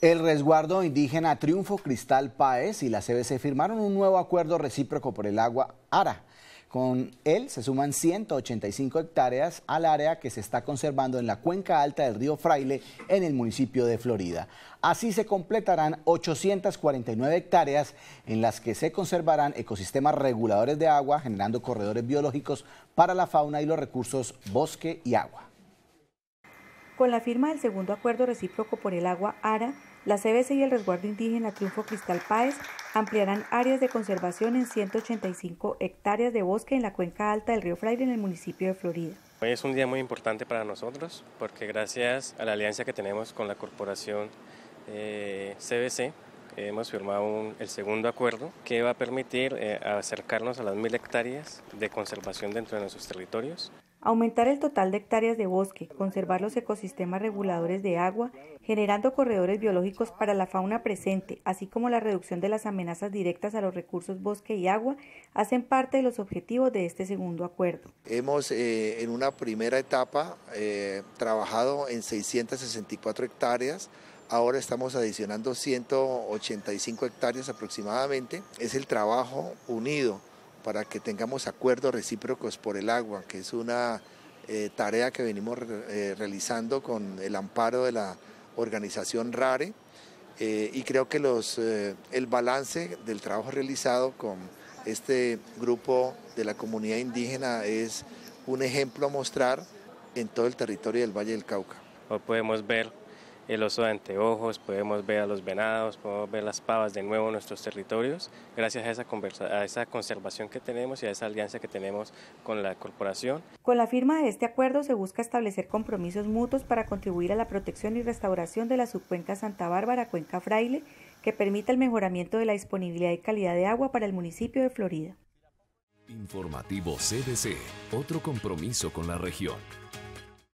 El resguardo indígena Triunfo Cristal Páez y la CBC firmaron un nuevo acuerdo recíproco por el agua ARA. Con él se suman 185 hectáreas al área que se está conservando en la cuenca alta del río Fraile en el municipio de Florida. Así se completarán 849 hectáreas en las que se conservarán ecosistemas reguladores de agua, generando corredores biológicos para la fauna y los recursos bosque y agua. Con la firma del segundo acuerdo recíproco por el agua ARA, la CBC y el resguardo indígena Triunfo Cristal Páez ampliarán áreas de conservación en 185 hectáreas de bosque en la cuenca alta del río Fraile en el municipio de Florida. Hoy es un día muy importante para nosotros porque gracias a la alianza que tenemos con la corporación eh, CBC hemos firmado el segundo acuerdo que va a permitir eh, acercarnos a las mil hectáreas de conservación dentro de nuestros territorios. Aumentar el total de hectáreas de bosque, conservar los ecosistemas reguladores de agua, generando corredores biológicos para la fauna presente, así como la reducción de las amenazas directas a los recursos bosque y agua, hacen parte de los objetivos de este segundo acuerdo. Hemos eh, en una primera etapa eh, trabajado en 664 hectáreas, Ahora estamos adicionando 185 hectáreas aproximadamente. Es el trabajo unido para que tengamos acuerdos recíprocos por el agua, que es una eh, tarea que venimos eh, realizando con el amparo de la organización RARE. Eh, y creo que los, el balance del trabajo realizado con este grupo de la comunidad indígena es un ejemplo a mostrar en todo el territorio del Valle del Cauca. Hoy podemos ver el oso de anteojos, podemos ver a los venados, podemos ver las pavas de nuevo en nuestros territorios, gracias a esa, a esa conservación que tenemos y a esa alianza que tenemos con la corporación. Con la firma de este acuerdo se busca establecer compromisos mutuos para contribuir a la protección y restauración de la subcuenca Santa Bárbara, Cuenca Fraile, que permita el mejoramiento de la disponibilidad y calidad de agua para el municipio de Florida. Informativo CDC, otro compromiso con la región.